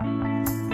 Música